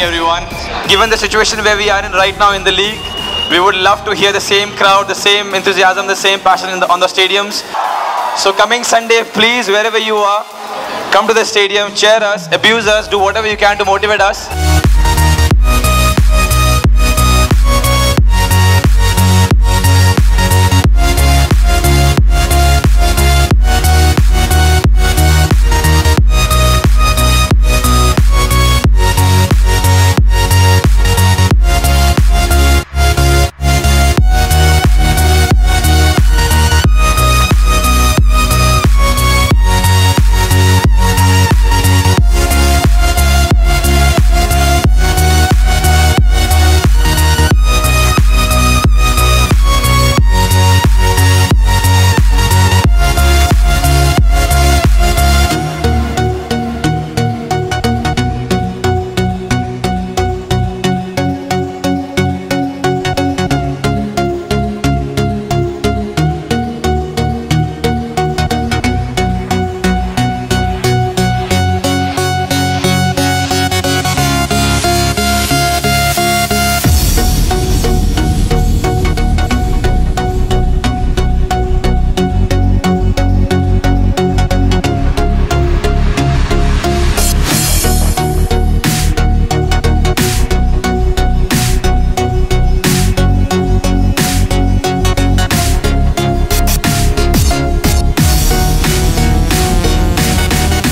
morning, everyone. Given the situation where we are in right now in the league, we would love to hear the same crowd, the same enthusiasm, the same passion in the, on the stadiums. So, coming Sunday, please, wherever you are, come to the stadium, cheer us, abuse us, do whatever you can to motivate us.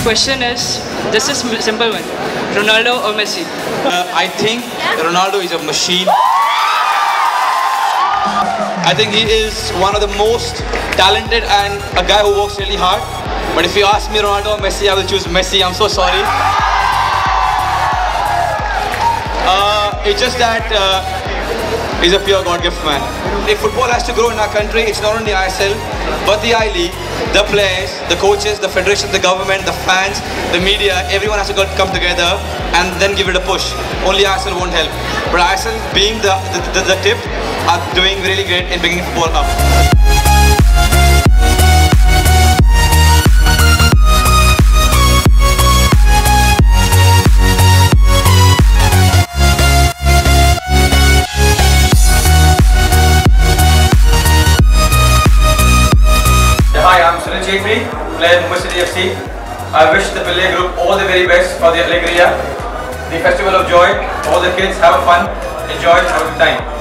Question is, this is simple one. Ronaldo or Messi? Uh, I think Ronaldo is a machine. I think he is one of the most talented and a guy who works really hard. But if you ask me Ronaldo or Messi, I will choose Messi. I'm so sorry. Uh, it's just that uh, he's a pure God gift man. If football has to grow in our country, it's not only ISL, but the I League, the players, the coaches, the federation, the government, the fans, the media, everyone has to come together and then give it a push. Only ISL won't help. But ISL, being the, the, the, the tip, are doing really great in bringing football up. Sunil Chhetri, player Mumbai City FC. I wish the Pillai group all the very best for the Alegria, the Festival of Joy. All the kids have fun, enjoy, have a good time.